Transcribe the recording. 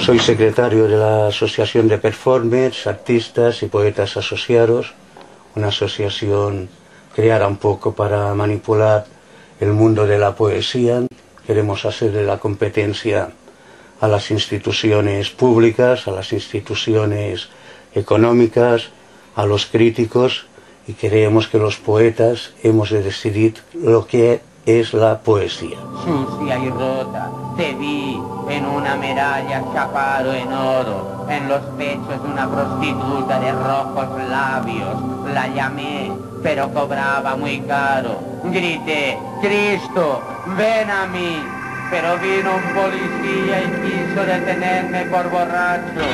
Soy secretario de la Asociación de Performers, Artistas y Poetas Asociados, una asociación creada un poco para manipular el mundo de la poesía. Queremos hacerle la competencia a las instituciones públicas, a las instituciones económicas, a los críticos y creemos que los poetas hemos de decidir lo que es la poesía. Sucia y rota, te vi en una medalla chapado en oro, en los pechos de una prostituta de rojos labios. La llamé, pero cobraba muy caro. Grité, Cristo, ven a mí. Pero vino un policía y quiso detenerme por borracho.